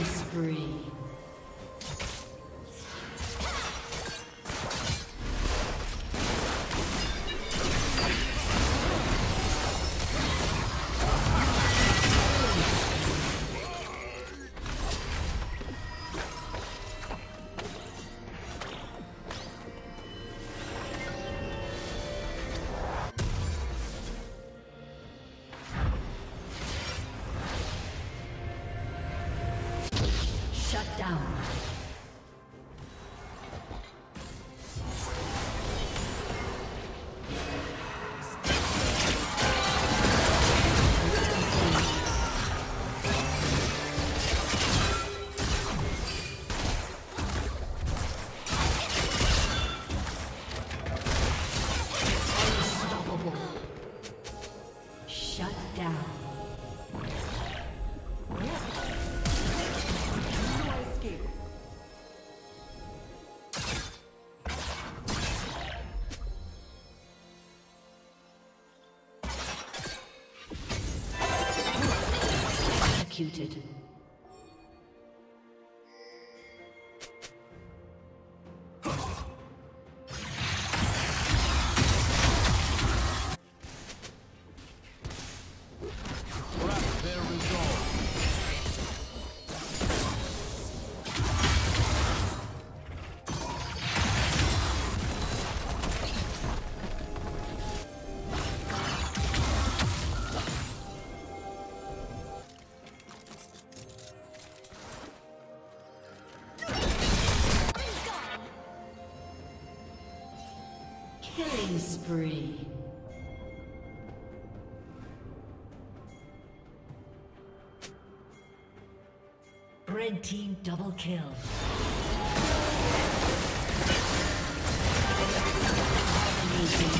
killing spree. defeated. Spree. Red team double kill. Blue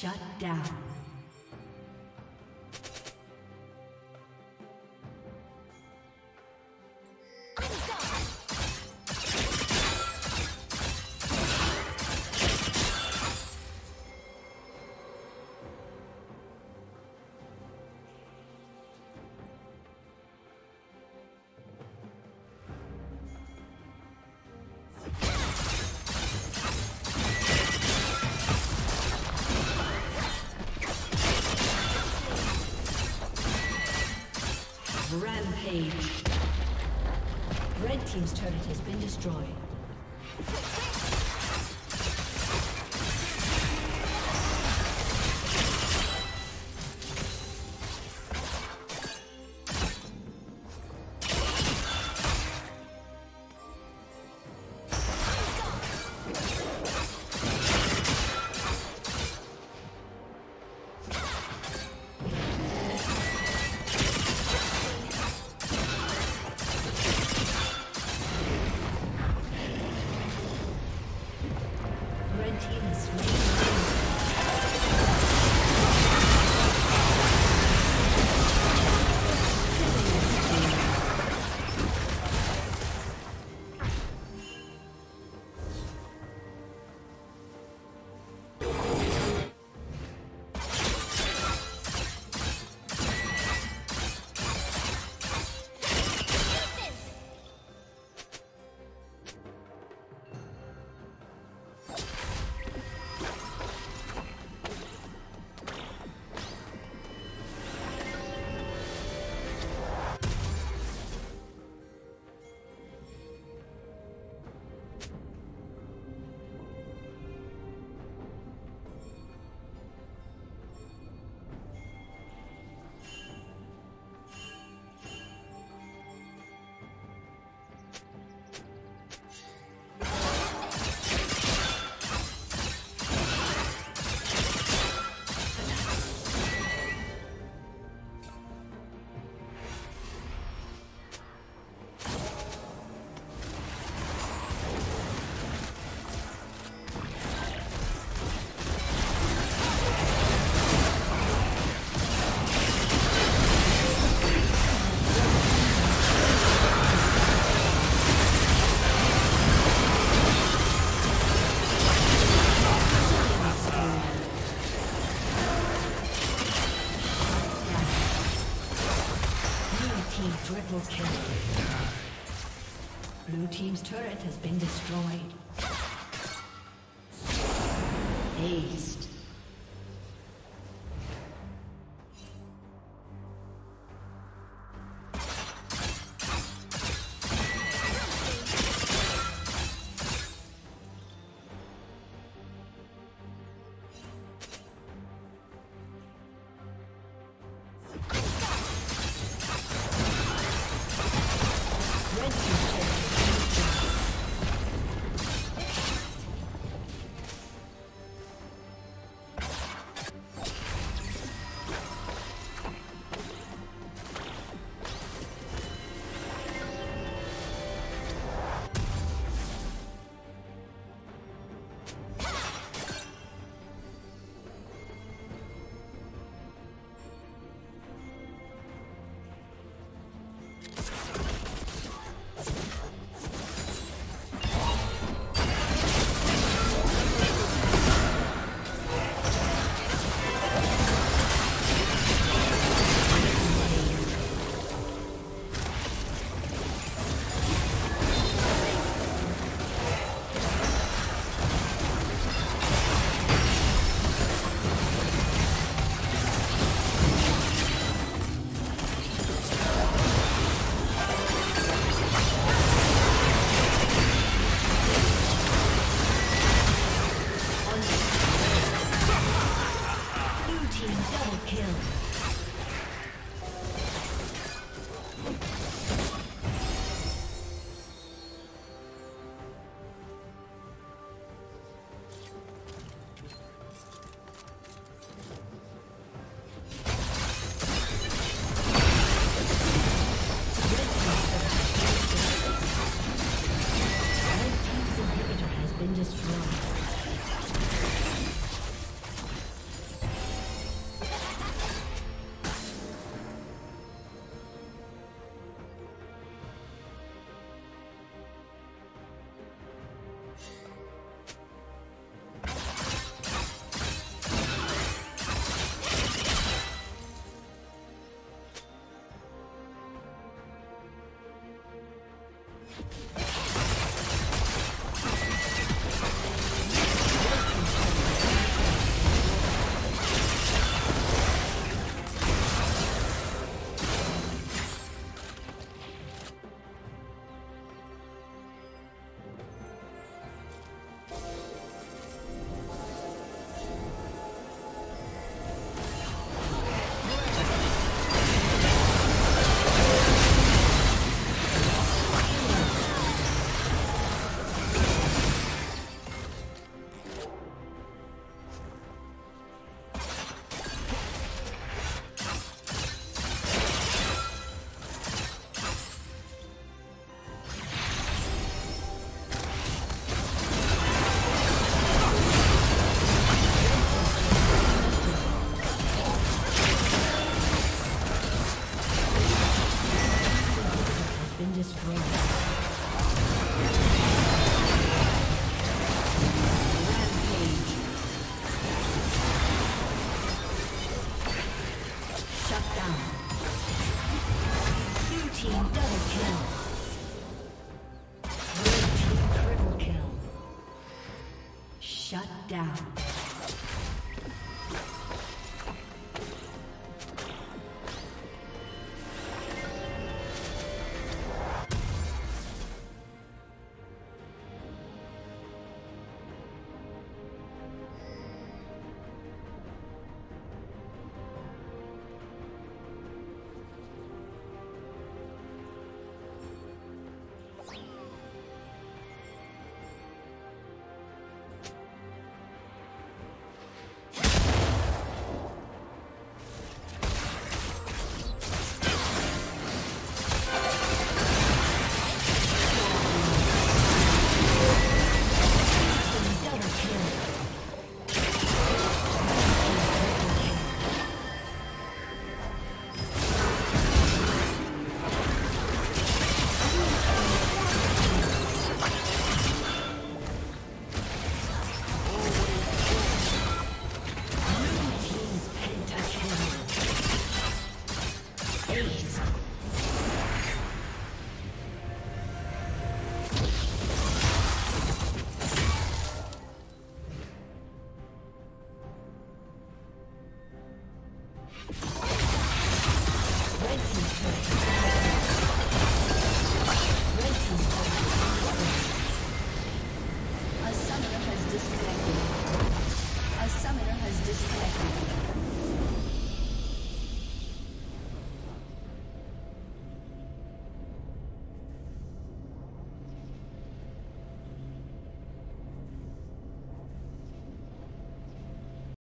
Shut down. Down.